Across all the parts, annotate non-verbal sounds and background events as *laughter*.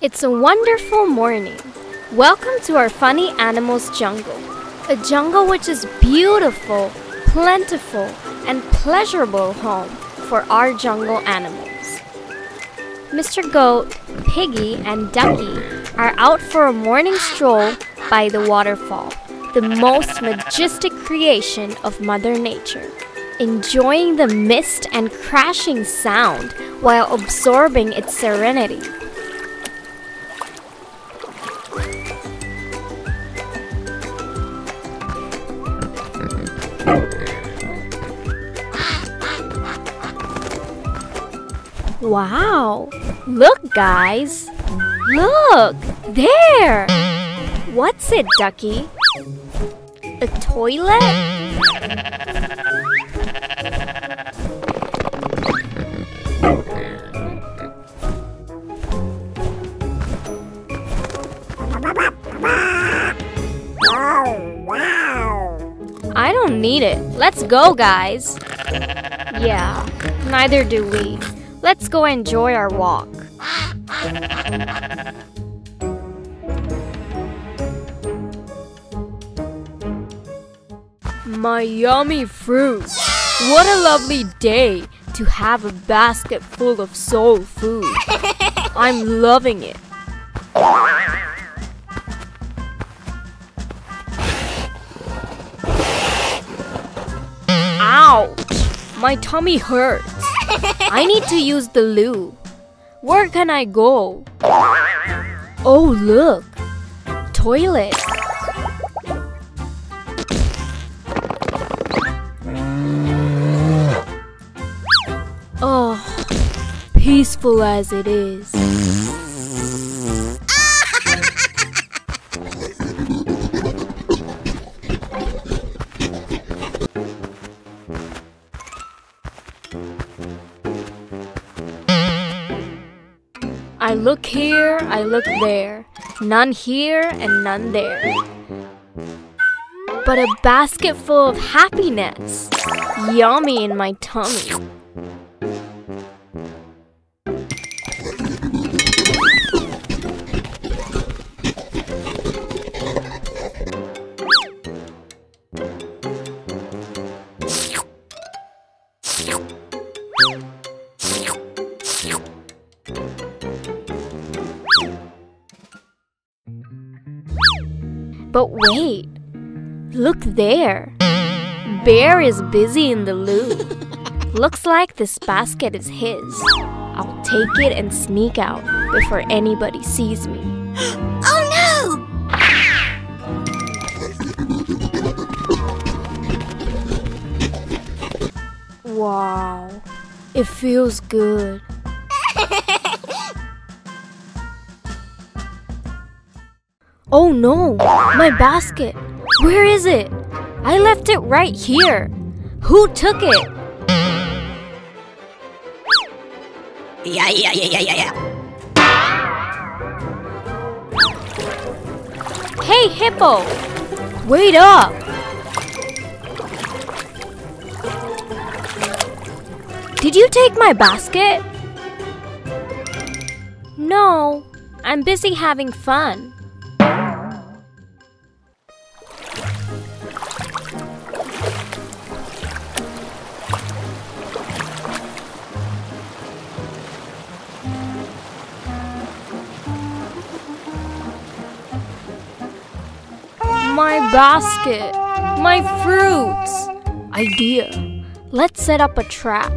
It's a wonderful morning. Welcome to our funny animals jungle. A jungle which is beautiful, plentiful, and pleasurable home for our jungle animals. Mr. Goat, Piggy, and Ducky are out for a morning stroll by the waterfall, the most majestic creation of Mother Nature, enjoying the mist and crashing sound while absorbing its serenity. Wow! Look, guys! Look! There! What's it, Ducky? A toilet? I don't need it. Let's go, guys. Yeah, neither do we. Let's go enjoy our walk. My yummy fruit! What a lovely day to have a basket full of soul food. *laughs* I'm loving it. Ouch! My tummy hurts. I need to use the loo. Where can I go? Oh, look. Toilet. Oh, peaceful as it is. I look here, I look there. None here and none there. But a basket full of happiness. Yummy in my tummy. But wait, look there. Bear is busy in the loo. *laughs* Looks like this basket is his. I'll take it and sneak out before anybody sees me. *gasps* Oh no! Wow, it feels good. *laughs* Oh no, my basket. Where is it? I left it right here. Who took it? Yeah, yeah, yeah, yeah, yeah, yeah. Hey, Hippo! Wait up! Did you take my basket? No, I'm busy having fun. My basket! My fruits! Idea. Let's set up a trap.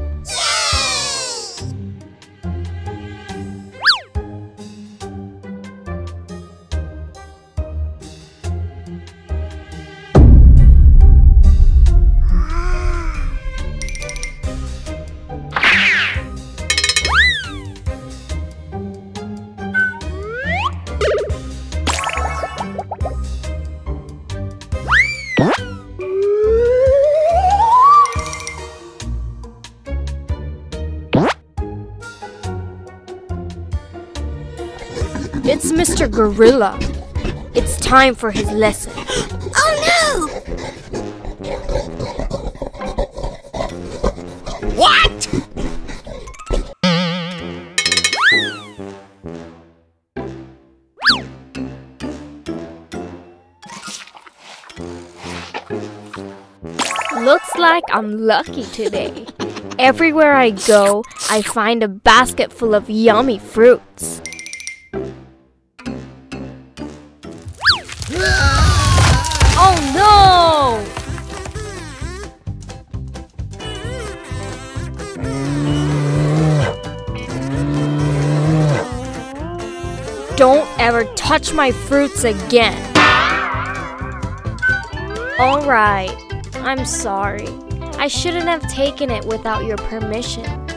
It's Mr. Gorilla. It's time for his lesson. *gasps* Oh no! What? Looks like I'm lucky today. Everywhere I go, I find a basket full of yummy fruits. Don't ever touch my fruits again. Alright, I'm sorry. I shouldn't have taken it without your permission.